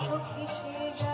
সখী সে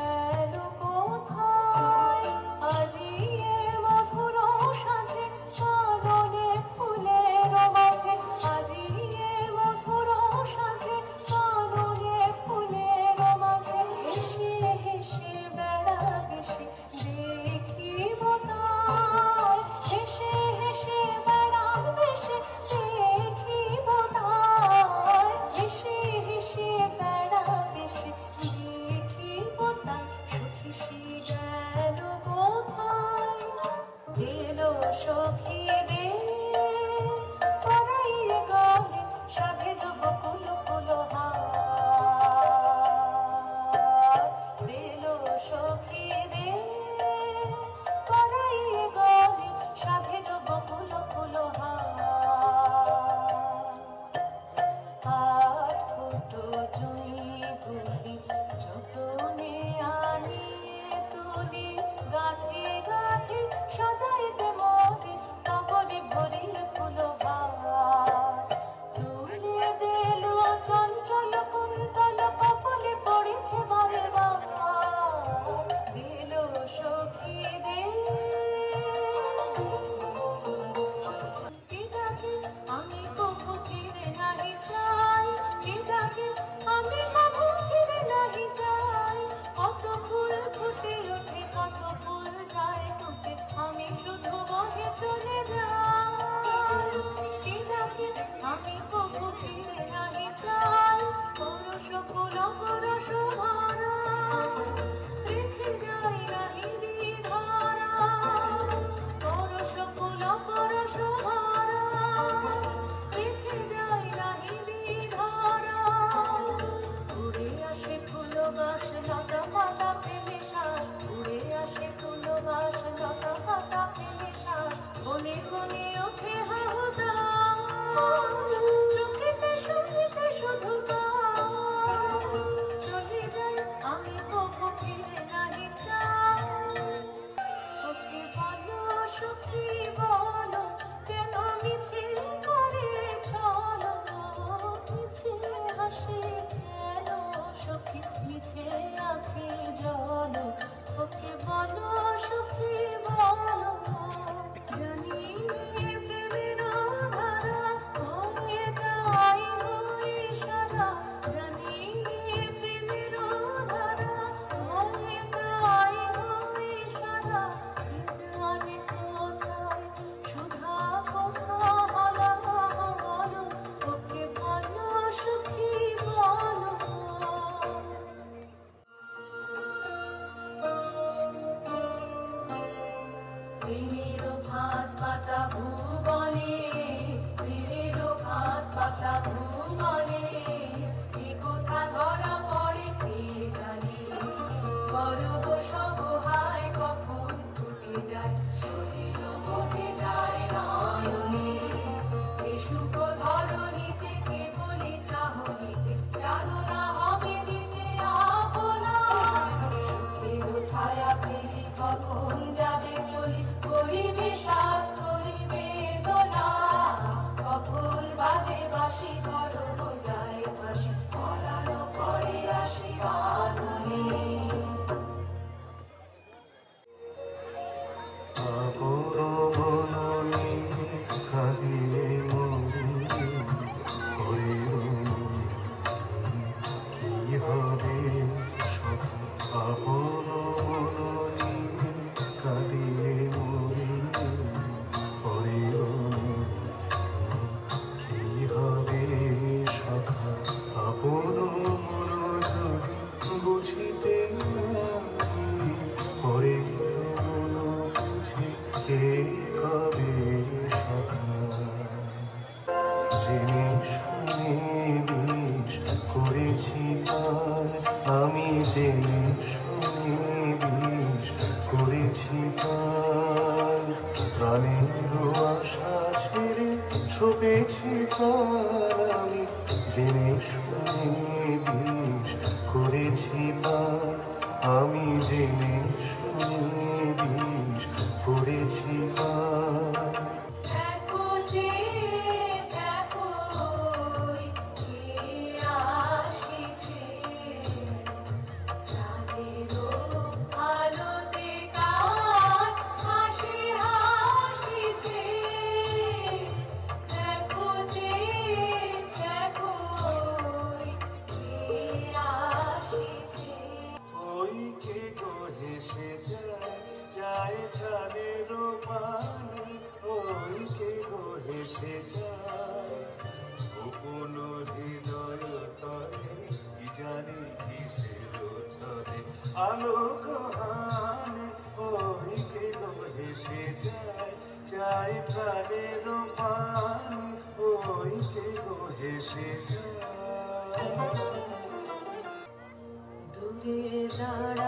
ঝুঁকে দাঁড়া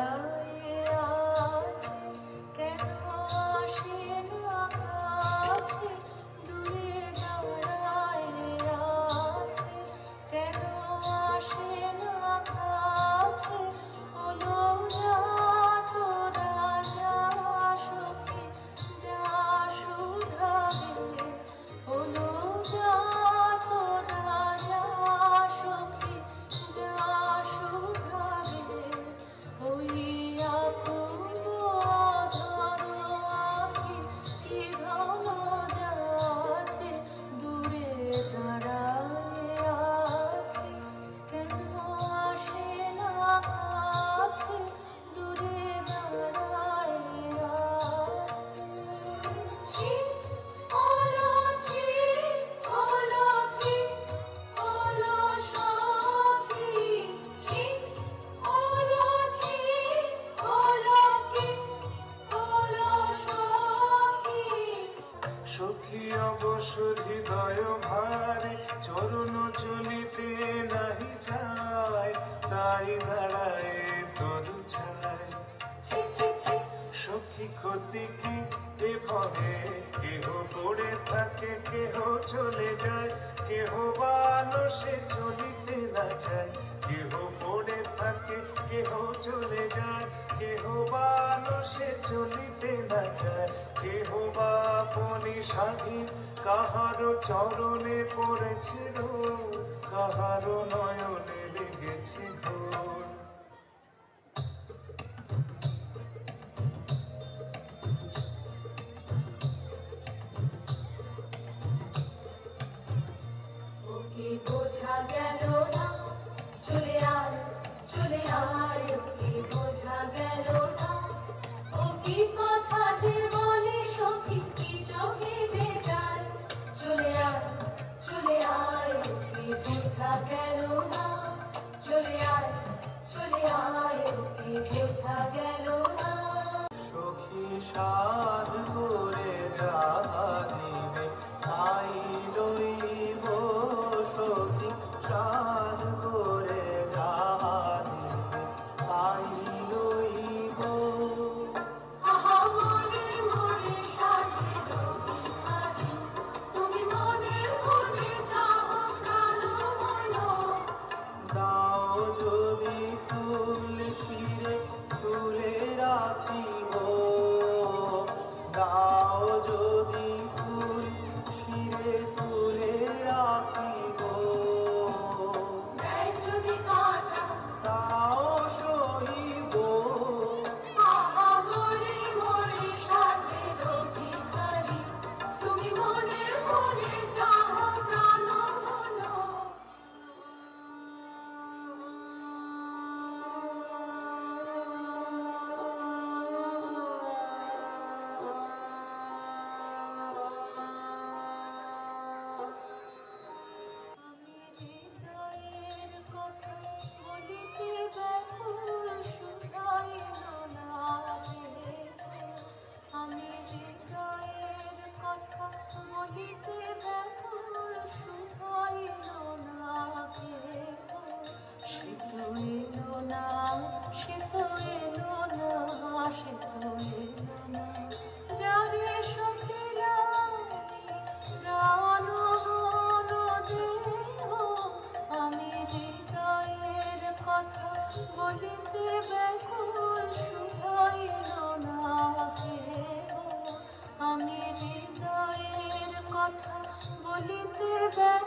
কেহ বানসে চলিতে না চায়, কেহ পড়ে থাকে, কেহ চলে যায়, কেহ বানসে চলিতে না চায়, কেহ বা স্বাধীন, কাহারো চরণে পড়েছিল, কাহারো নয়নে লেগেছিল। দিতে ব্যাকুল সুফল এলো না, সে তো এলো না আমি হৃদয়ের কথা বলিতে ব্যাকুল শুভ এলো না আমি হৃদয় কথা বলিতে ব্যা